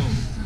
go.